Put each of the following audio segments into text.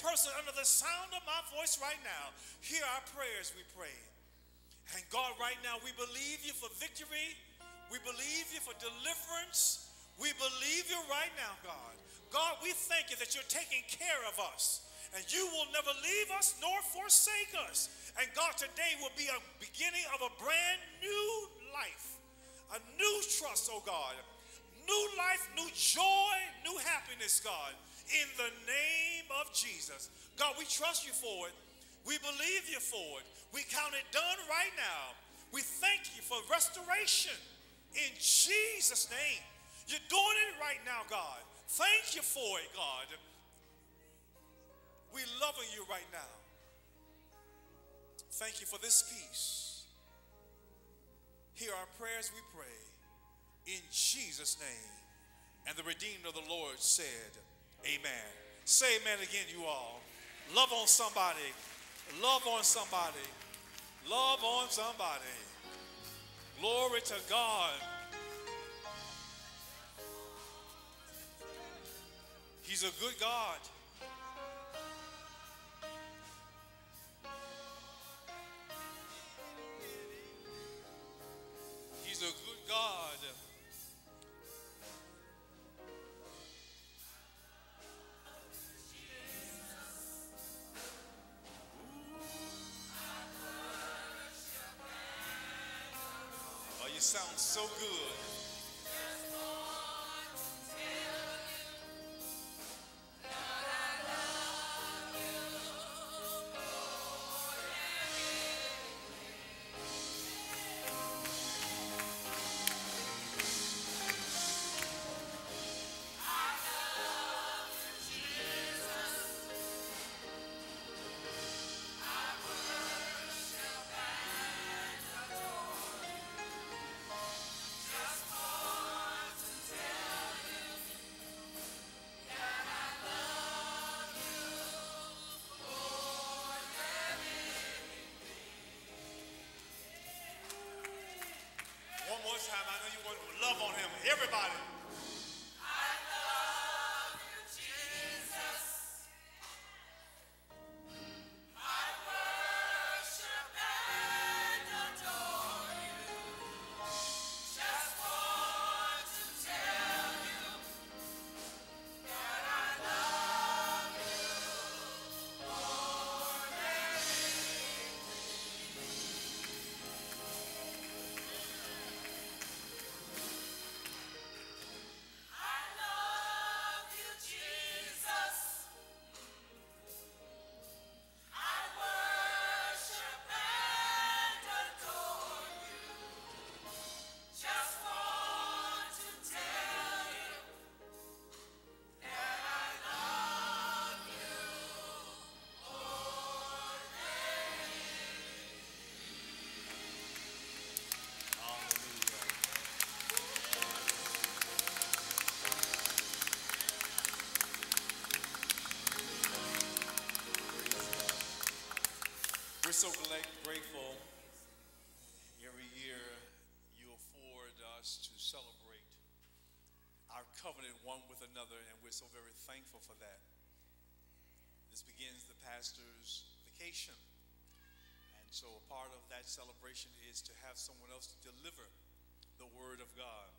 person under the sound of my voice right now, hear our prayers we pray. And God, right now, we believe you for victory. We believe you for deliverance. We believe you right now, God. God, we thank you that you're taking care of us. And you will never leave us nor forsake us. And God, today will be a beginning of a brand new life, a new trust, oh God. New life, new joy, new happiness, God, in the name of Jesus. God, we trust you for it. We believe you for it. We count it done right now. We thank you for restoration in Jesus' name. You're doing it right now, God. Thank you for it, God. We loving you right now. Thank you for this peace. Hear our prayers, we pray. In Jesus' name. And the redeemed of the Lord said, Amen. Say amen again, you all. Love on somebody. Love on somebody. Love on somebody. Glory to God. He's a good God. He's a good God. You so good. Everybody. One with another, and we're so very thankful for that. This begins the pastor's vacation. And so a part of that celebration is to have someone else to deliver the word of God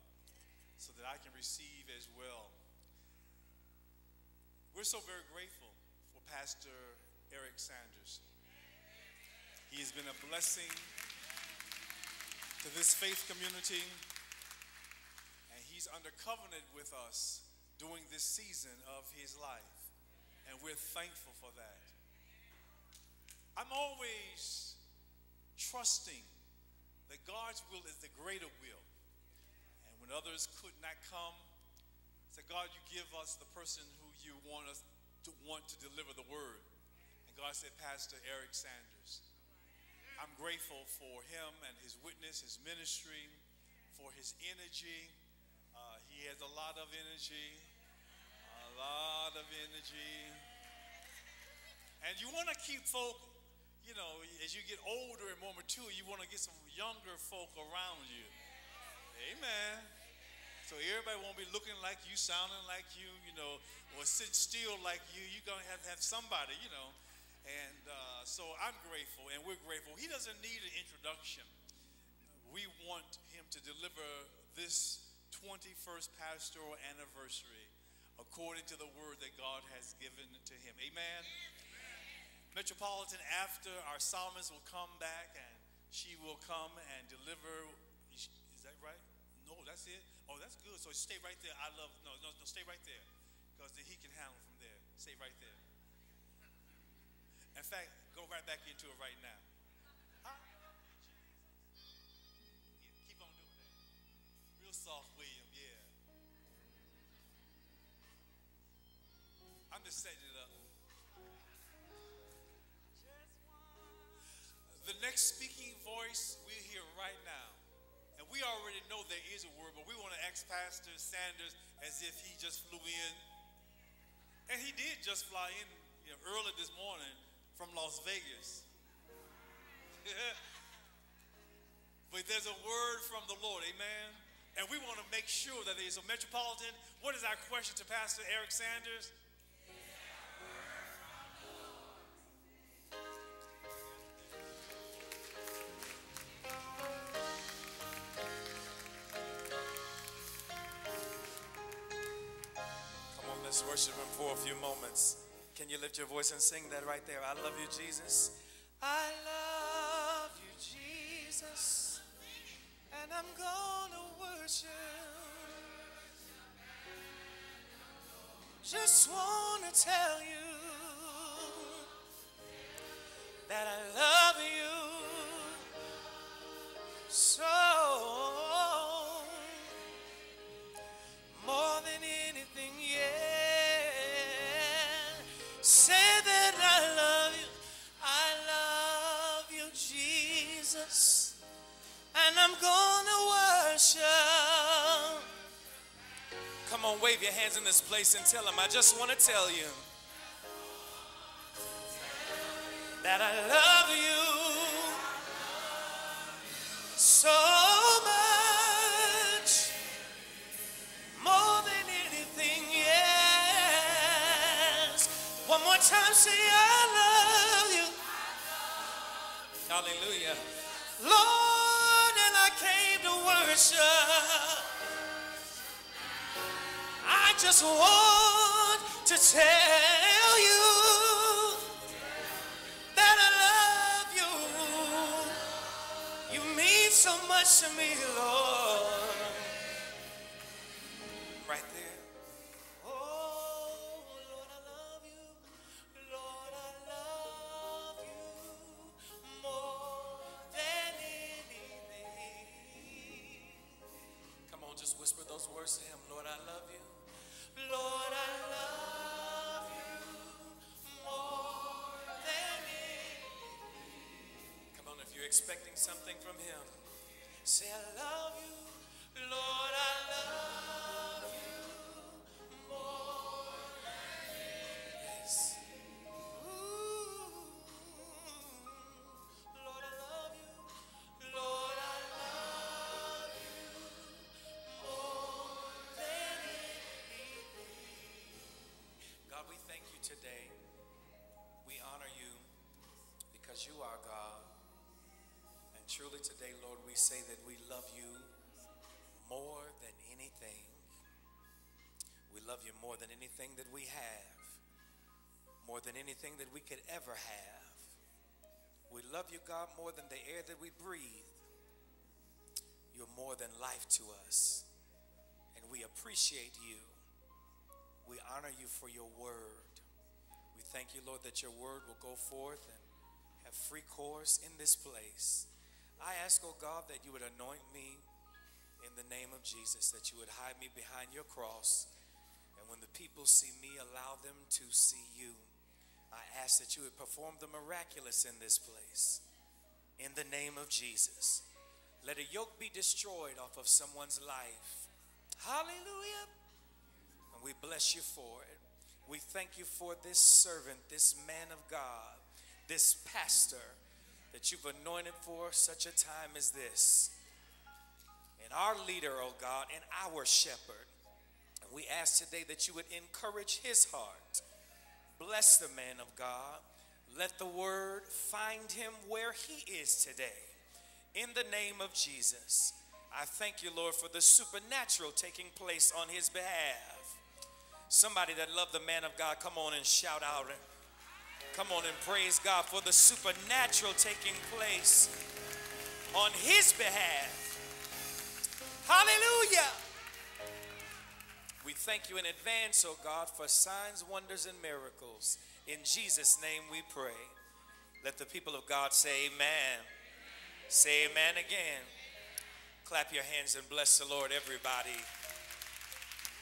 so that I can receive as well. We're so very grateful for Pastor Eric Sanders. He has been a blessing to this faith community, he's under covenant with us during this season of his life, and we're thankful for that. I'm always trusting that God's will is the greater will, and when others could not come, say, God, you give us the person who you want us to want to deliver the word. And God said, Pastor Eric Sanders. I'm grateful for him and his witness, his ministry, for his energy. He has a lot of energy, a lot of energy. And you want to keep folk, you know, as you get older and more mature, you want to get some younger folk around you. Amen. So everybody won't be looking like you, sounding like you, you know, or sitting still like you. You're going to have to have somebody, you know. And uh, so I'm grateful, and we're grateful. He doesn't need an introduction. We want him to deliver this 21st pastoral anniversary according to the word that God has given to him. Amen. Metropolitan, after our psalmist will come back and she will come and deliver. Is that right? No, that's it. Oh, that's good. So stay right there. I love, no, no, no, stay right there because then he can handle from there. Stay right there. In fact, go right back into it right now. It up. The next speaking voice we hear right now. And we already know there is a word, but we want to ask Pastor Sanders as if he just flew in. And he did just fly in you know, early this morning from Las Vegas. but there's a word from the Lord, amen? And we want to make sure that there's a metropolitan. What is our question to Pastor Eric Sanders? Come worship him for a few moments. Can you lift your voice and sing that right there? I love you, Jesus. I love you, Jesus. And I'm gonna worship. Just wanna tell you that I love you so Come on, wave your hands in this place and tell him, I just want to tell you that I love you so much more than anything, yes. One more time, say, I love you. Hallelujah. Lord, and I came to worship. Just want to tell you that I love you. You mean so much to me, Lord. Today. We honor you because you are God. And truly today, Lord, we say that we love you more than anything. We love you more than anything that we have, more than anything that we could ever have. We love you, God, more than the air that we breathe. You're more than life to us. And we appreciate you. We honor you for your word. Thank you, Lord, that your word will go forth and have free course in this place. I ask, oh God, that you would anoint me in the name of Jesus, that you would hide me behind your cross. And when the people see me, allow them to see you. I ask that you would perform the miraculous in this place. In the name of Jesus. Let a yoke be destroyed off of someone's life. Hallelujah. And we bless you for it. We thank you for this servant, this man of God, this pastor that you've anointed for such a time as this. and our leader, oh God, and our shepherd. And we ask today that you would encourage his heart. Bless the man of God. Let the word find him where he is today. In the name of Jesus, I thank you, Lord, for the supernatural taking place on his behalf. Somebody that loved the man of God, come on and shout out. Come on and praise God for the supernatural taking place on his behalf. Hallelujah. We thank you in advance, oh God, for signs, wonders, and miracles. In Jesus' name we pray. Let the people of God say amen. Say amen again. Clap your hands and bless the Lord, everybody.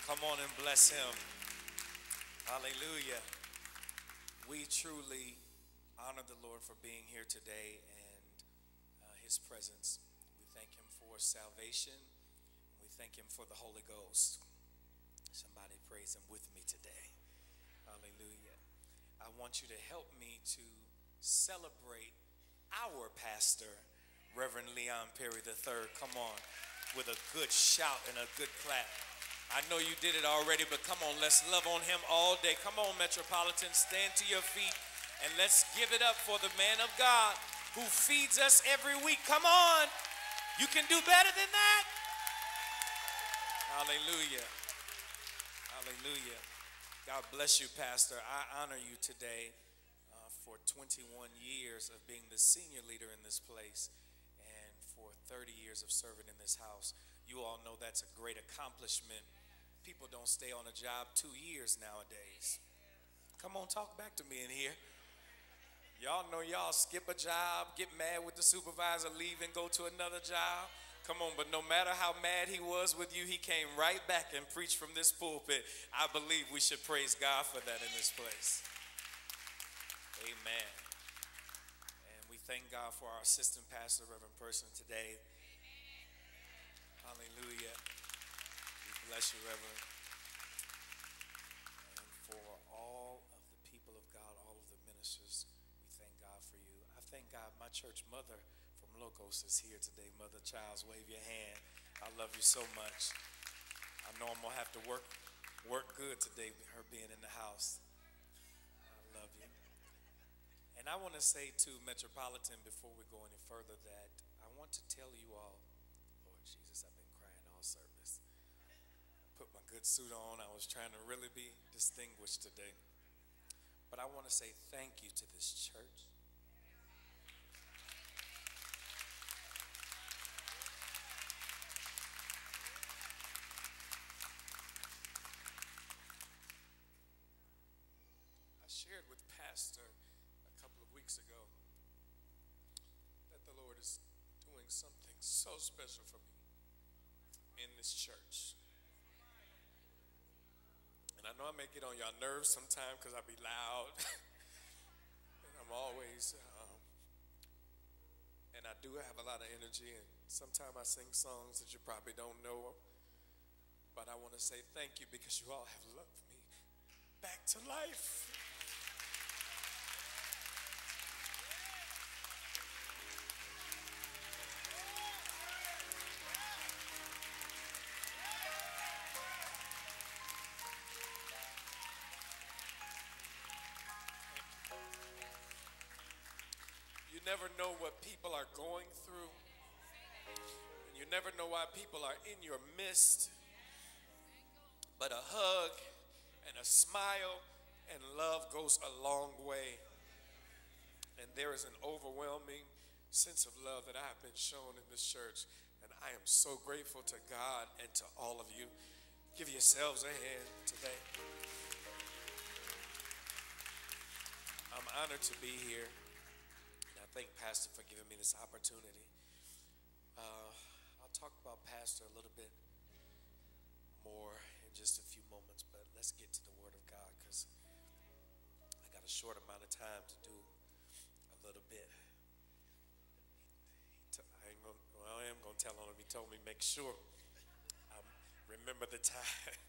Come on and bless him. Hallelujah. We truly honor the Lord for being here today and uh, his presence. We thank him for salvation. We thank him for the Holy Ghost. Somebody praise him with me today. Hallelujah. I want you to help me to celebrate our pastor, Reverend Leon Perry III. Come on, with a good shout and a good clap. I know you did it already, but come on, let's love on him all day. Come on, Metropolitan, stand to your feet and let's give it up for the man of God who feeds us every week. Come on, you can do better than that. Hallelujah. Hallelujah. God bless you, Pastor. I honor you today uh, for 21 years of being the senior leader in this place and for 30 years of serving in this house. You all know that's a great accomplishment People don't stay on a job two years nowadays. Come on, talk back to me in here. Y'all know y'all skip a job, get mad with the supervisor, leave and go to another job. Come on, but no matter how mad he was with you, he came right back and preached from this pulpit. I believe we should praise God for that in this place. Amen. And we thank God for our assistant pastor, Reverend Person, today. Hallelujah. Bless you, Reverend. And for all of the people of God, all of the ministers, we thank God for you. I thank God my church mother from Locos is here today. Mother Childs, wave your hand. I love you so much. I know I'm gonna have to work work good today with her being in the house. I love you. And I want to say to Metropolitan before we go any further that I want to tell you all good suit on. I was trying to really be distinguished today. But I want to say thank you to this church. I know I may get on y'all nerves sometimes because I be loud. and I'm always, um, and I do have a lot of energy. And sometimes I sing songs that you probably don't know. But I want to say thank you because you all have loved me back to life. Never know what people are going through. And you never know why people are in your midst. But a hug and a smile and love goes a long way. And there is an overwhelming sense of love that I have been shown in this church. And I am so grateful to God and to all of you. Give yourselves a hand today. I'm honored to be here thank Pastor for giving me this opportunity. Uh, I'll talk about Pastor a little bit more in just a few moments, but let's get to the Word of God because I got a short amount of time to do a little bit. I ain't gonna, well, I am going to tell on him. He told me make sure I remember the time.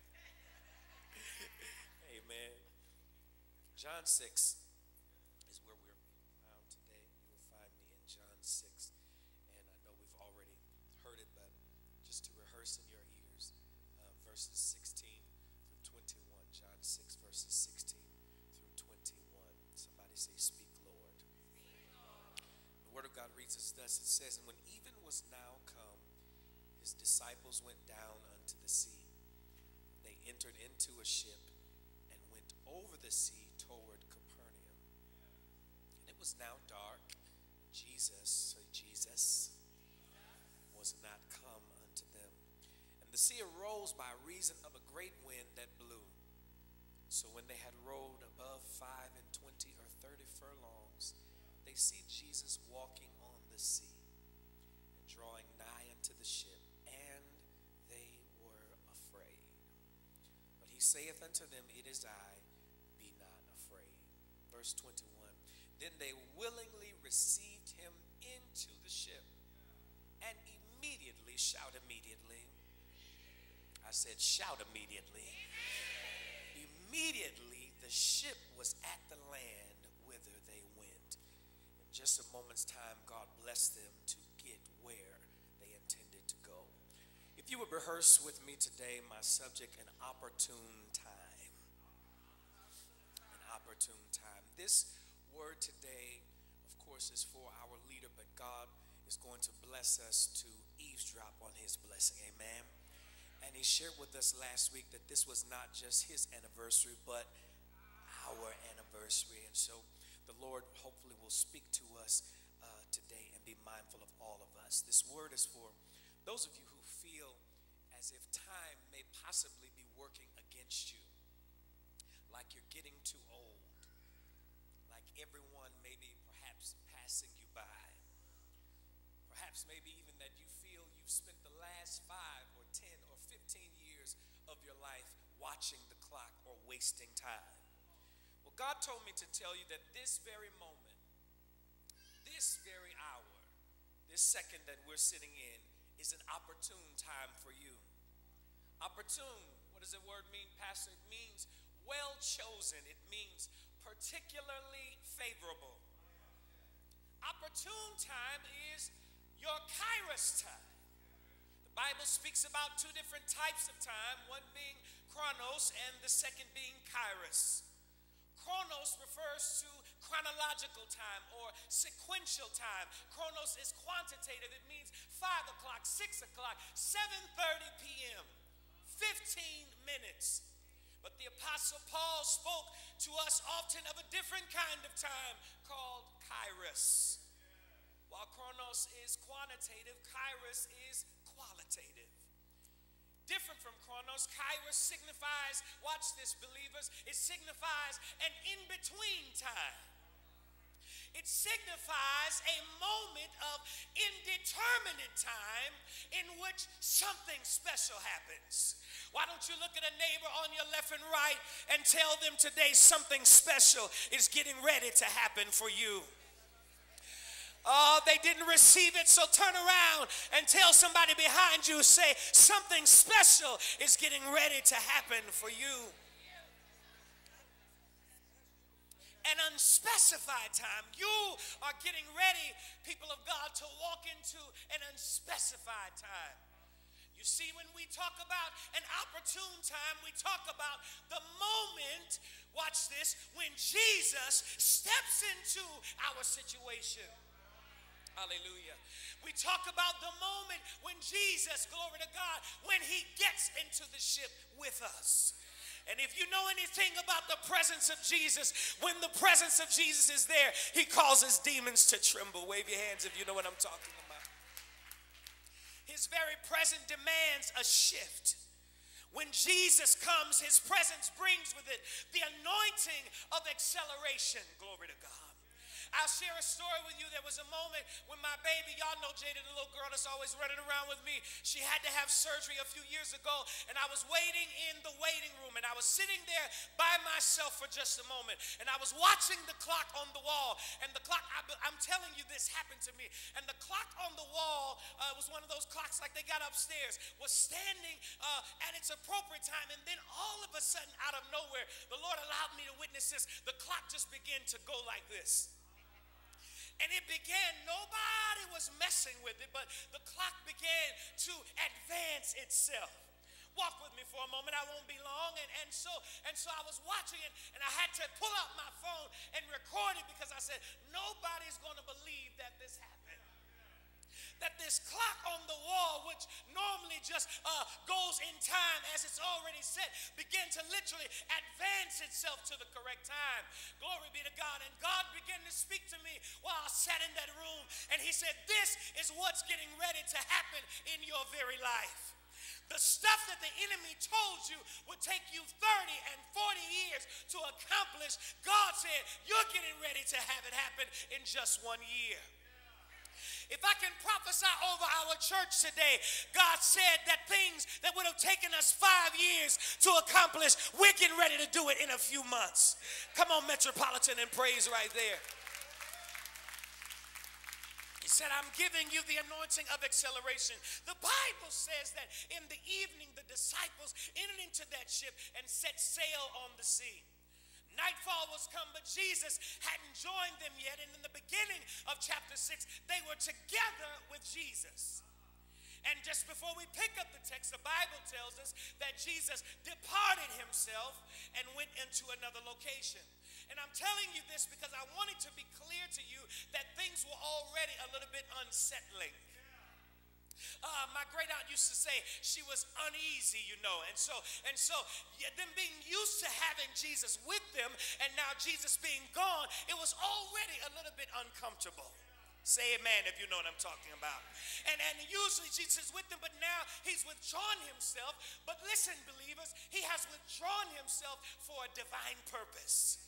Amen. John 6. Reads as thus it says, And when even was now come, his disciples went down unto the sea. They entered into a ship and went over the sea toward Capernaum. And it was now dark. Jesus, say Jesus, was not come unto them. And the sea arose by reason of a great wind that blew. So when they had rowed above five and twenty or thirty furlongs, they see Jesus walking the sea and drawing nigh unto the ship, and they were afraid. But he saith unto them, It is I, be not afraid. Verse 21 Then they willingly received him into the ship, and immediately, shout immediately. I said, shout immediately. Immediately, the ship was at the land you would rehearse with me today, my subject, an opportune time. An opportune time. This word today, of course, is for our leader, but God is going to bless us to eavesdrop on his blessing. Amen. And he shared with us last week that this was not just his anniversary, but our anniversary. And so the Lord hopefully will speak to us uh, today and be mindful of all of us. This word is for those of you who feel as if time may possibly be working against you, like you're getting too old, like everyone may be perhaps passing you by. Perhaps maybe even that you feel you've spent the last five or 10 or 15 years of your life watching the clock or wasting time. Well, God told me to tell you that this very moment, this very hour, this second that we're sitting in, is an opportune time for you. Opportune, what does the word mean, Pastor? It means well chosen, it means particularly favorable. Opportune time is your kairos time. The Bible speaks about two different types of time, one being chronos and the second being kairos. Chronos refers to chronological time or sequential time. Chronos is quantitative. It means 5 o'clock, 6 o'clock, 7.30 p.m., 15 minutes. But the Apostle Paul spoke to us often of a different kind of time called kairos. While chronos is quantitative, kairos is qualitative. Different from chronos, kairos signifies, watch this, believers, it signifies an in between time. It signifies a moment of indeterminate time in which something special happens. Why don't you look at a neighbor on your left and right and tell them today something special is getting ready to happen for you? Oh, they didn't receive it, so turn around and tell somebody behind you, say, something special is getting ready to happen for you. An unspecified time. You are getting ready, people of God, to walk into an unspecified time. You see, when we talk about an opportune time, we talk about the moment, watch this, when Jesus steps into our situation. Hallelujah. We talk about the moment when Jesus, glory to God, when he gets into the ship with us. And if you know anything about the presence of Jesus, when the presence of Jesus is there, he causes demons to tremble. Wave your hands if you know what I'm talking about. His very presence demands a shift. When Jesus comes, his presence brings with it the anointing of acceleration. Glory to God. I'll share a story with you. There was a moment when my baby, y'all know Jada, the little girl that's always running around with me, she had to have surgery a few years ago, and I was waiting in the waiting room, and I was sitting there by myself for just a moment, and I was watching the clock on the wall, and the clock, I, am telling you, this happened to me, and the clock on the wall uh, was one of those clocks like they got upstairs, was standing uh, at its appropriate time, and then all of a sudden, out of nowhere, the Lord allowed me to witness this. The clock just began to go like this. And it began, nobody was messing with it, but the clock began to advance itself. walk with me for a moment. I won't be long. And, and so and so I was watching it and I had to pull out my phone and record it because I said, nobody's going to believe that this happened that this clock on the wall, which normally just uh, goes in time as it's already set, began to literally advance itself to the correct time. Glory be to God. And God began to speak to me while I sat in that room. And He said, This is what's getting ready to happen in your very life. The stuff that the enemy told you would take you 30 and 40 years to accomplish, God said, You're getting ready to have it happen in just one year. If I can prophesy over our church today, God said that things that would have taken us five years to accomplish, we're getting ready to do it in a few months. Come on, Metropolitan, and praise right there. He said, I'm giving you the anointing of acceleration. The Bible says that in the evening, the disciples entered into that ship and set sail on the sea. Nightfall was come, but Jesus hadn't joined them yet. And in the beginning of chapter 6, they were together with Jesus. And just before we pick up the text, the Bible tells us that Jesus departed himself and went into another location. And I'm telling you this because I want it to be clear to you that things were already a little bit unsettling. Uh, my great aunt used to say she was uneasy, you know, and so and so yeah, them being used to having Jesus with them, and now Jesus being gone, it was already a little bit uncomfortable. Say amen if you know what I'm talking about. And, and usually Jesus is with them, but now he's withdrawn himself. But listen, believers, he has withdrawn himself for a divine purpose.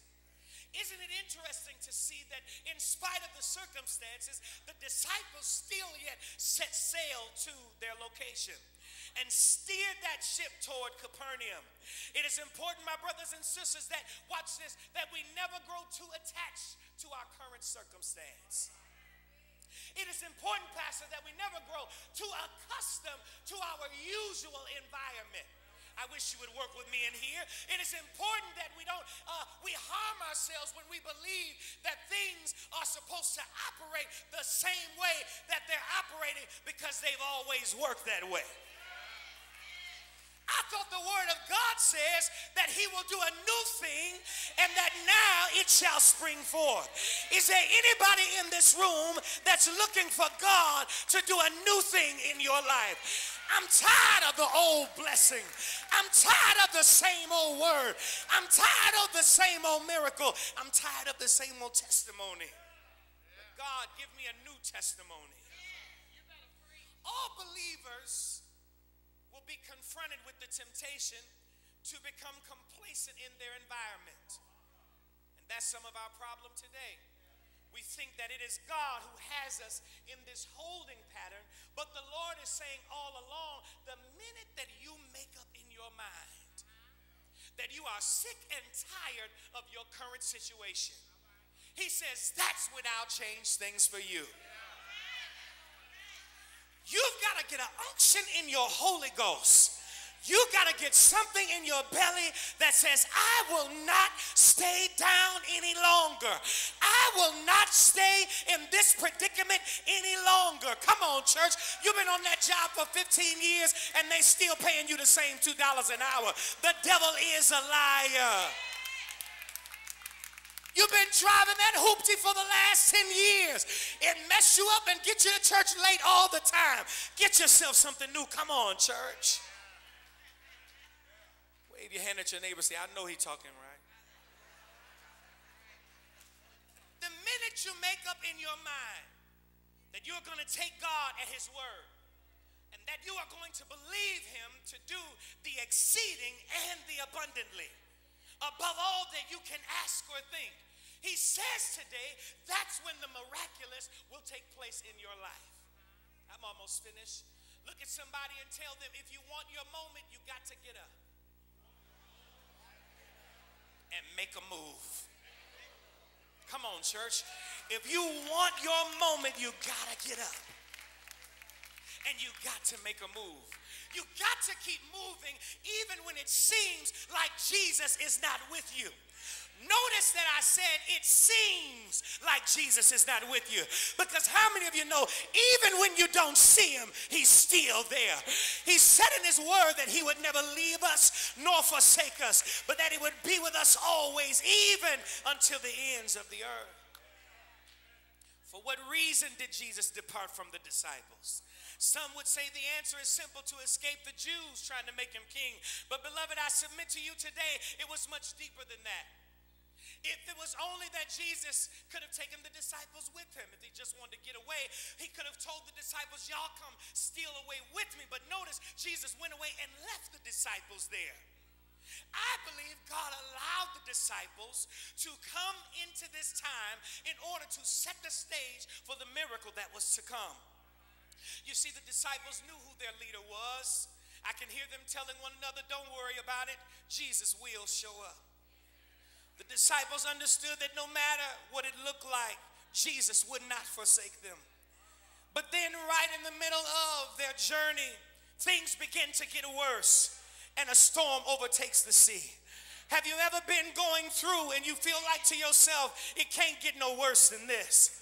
Isn't it interesting to see that in spite of the circumstances, the disciples still yet set sail to their location? and steered that ship toward Capernaum. It is important, my brothers and sisters, that watch this, that we never grow too attached to our current circumstance. It is important, Pastor, that we never grow too accustomed to our usual environment. I wish you would work with me in here. It is important that we don't, uh, we harm ourselves when we believe that things are supposed to operate the same way that they're operating because they've always worked that way. I thought the word of God says that he will do a new thing and that now it shall spring forth. Is there anybody in this room that's looking for God to do a new thing in your life? I'm tired of the old blessing. I'm tired of the same old word. I'm tired of the same old miracle. I'm tired of the same old testimony. But God, give me a new testimony. All believers will be confronted with the temptation to become complacent in their environment. And that's some of our problem today we think that it is God who has us in this holding pattern, but the Lord is saying all along the minute that you make up in your mind that you are sick and tired of your current situation, He says that's when I'll change things for you. You've got to get an unction in your Holy Ghost you got to get something in your belly that says, I will not stay down any longer. I will not stay in this predicament any longer. Come on, church. You've been on that job for 15 years and they still paying you the same $2 an hour. The devil is a liar. You've been driving that hoopty for the last 10 years. It mess you up and get you to church late all the time. Get yourself something new. Come on, church. Wave your hand at your neighbor. Say, I know he's talking right. The minute you make up in your mind that you're going to take God at his word and that you are going to believe him to do the exceeding and the abundantly above all that you can ask or think. He says today that's when the miraculous will take place in your life. I'm almost finished. Look at somebody and tell them if you want your moment, you got to get up and make a move. Come on, church. If you want your moment, you gotta get up. And you got to make a move. You got to keep moving even when it seems like Jesus is not with you. Notice that I said it seems like Jesus is not with you. Because how many of you know, even when you don't see him, he's still there? He said in his word that he would never leave us nor forsake us, but that he would be with us always, even until the ends of the earth. For what reason did Jesus depart from the disciples? Some would say the answer is simple to escape the Jews trying to make him king. But, beloved, I submit to you today, it was much deeper than that. If it was only that Jesus could have taken the disciples with him, if he just wanted to get away, he could have told the disciples, Y'all come steal away with me. But notice, Jesus went away and left the disciples there. I believe God allowed the disciples to come into this time in order to set the stage for the miracle that was to come. You see, the disciples knew who their leader was. I can hear them telling one another, Don't worry about it, Jesus will show up. The disciples understood that no matter what it looked like, Jesus would not forsake them. But then, right in the middle of their journey, things begin to get worse and a storm overtakes the sea. Have you ever been going through and you feel like to yourself, it can't get no worse than this?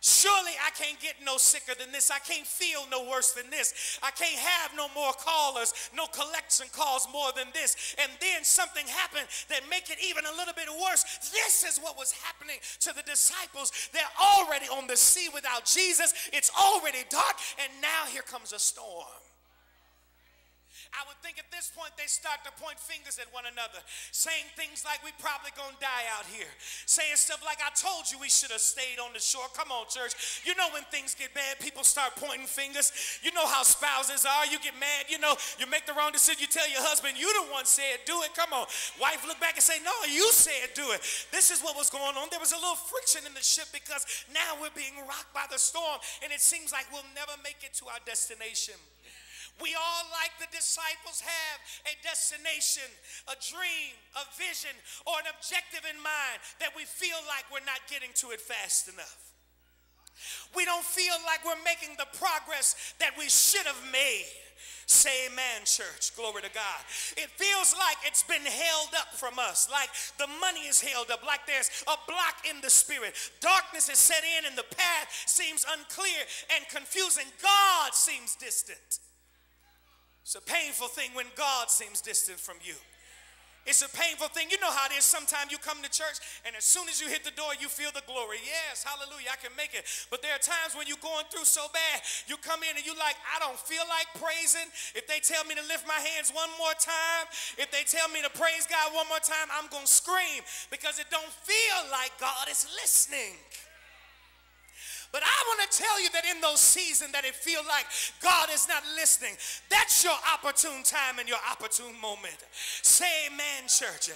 Surely I can't get no sicker than this. I can't feel no worse than this. I can't have no more callers, no collection calls more than this. And then something happened that make it even a little bit worse. This is what was happening to the disciples. They're already on the sea without Jesus. It's already dark and now here comes a storm. I would think at this point they start to point fingers at one another, saying things like, We probably gonna die out here. Saying stuff like, I told you we should have stayed on the shore. Come on, church. You know when things get bad, people start pointing fingers. You know how spouses are. You get mad, you know, you make the wrong decision, you tell your husband, You the one said do it. Come on. Wife look back and say, No, you said do it. This is what was going on. There was a little friction in the ship because now we're being rocked by the storm, and it seems like we'll never make it to our destination. We all, like the disciples, have a destination, a dream, a vision, or an objective in mind that we feel like we're not getting to it fast enough. We don't feel like we're making the progress that we should have made. Say amen, church. Glory to God. It feels like it's been held up from us, like the money is held up, like there's a block in the spirit. Darkness is set in, and the path seems unclear and confusing. God seems distant. It's a painful thing when God seems distant from you. It's a painful thing. You know how it is. Sometimes you come to church and as soon as you hit the door, you feel the glory. Yes, hallelujah, I can make it. But there are times when you're going through so bad, you come in and you're like, I don't feel like praising. If they tell me to lift my hands one more time, if they tell me to praise God one more time, I'm going to scream because it don't feel like God is listening. But I want to tell you that in those seasons that it feel like God is not listening, that's your opportune time and your opportune moment. Say amen, church.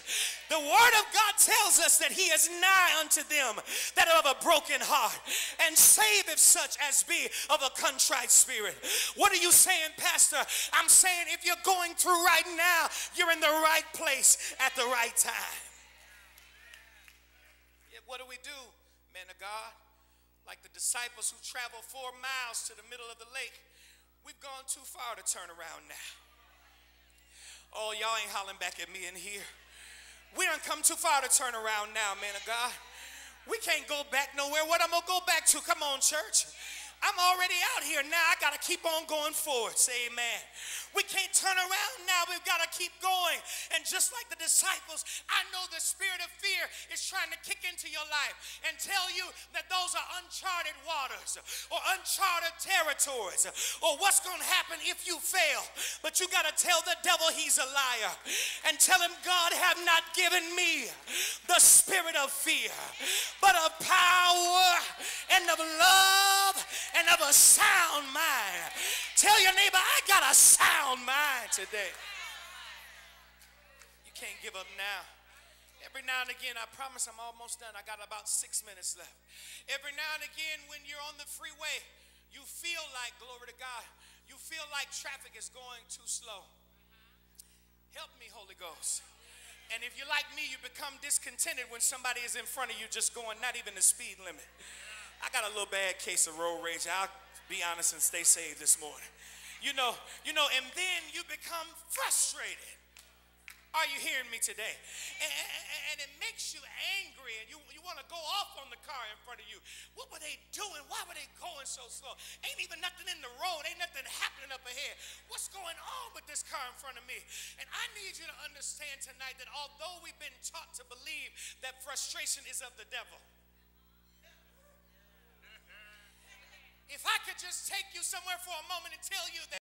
The word of God tells us that he is nigh unto them that are of a broken heart and save saveth such as be of a contrite spirit. What are you saying, Pastor? I'm saying if you're going through right now, you're in the right place at the right time. Yeah, what do we do, men of God? Like the disciples who traveled four miles to the middle of the lake, we've gone too far to turn around now. Oh, y'all ain't hollering back at me in here. We don't come too far to turn around now, man of God. We can't go back nowhere. What I'm gonna go back to? Come on, church. I'm already out here now. I got to keep on going forward. Say amen. We can't turn around now. We've got to keep going. And just like the disciples, I know the spirit of fear is trying to kick into your life and tell you that those are uncharted waters or uncharted territories or what's going to happen if you fail. But you got to tell the devil he's a liar and tell him, God have not given me the spirit of fear, but of power and of love and of a sound mind. Tell your neighbor, I got a sound mind today. You can't give up now. Every now and again, I promise I'm almost done. I got about six minutes left. Every now and again, when you're on the freeway, you feel like, glory to God, you feel like traffic is going too slow. Help me, Holy Ghost. And if you're like me, you become discontented when somebody is in front of you just going not even the speed limit. I got a little bad case of road rage. I'll be honest and stay saved this morning. You know, you know, and then you become frustrated. Are you hearing me today? And, and, and it makes you angry and you, you want to go off on the car in front of you. What were they doing? Why were they going so slow? Ain't even nothing in the road, ain't nothing happening up ahead. What's going on with this car in front of me? And I need you to understand tonight that although we've been taught to believe that frustration is of the devil, if I could just take you somewhere for a moment and tell you that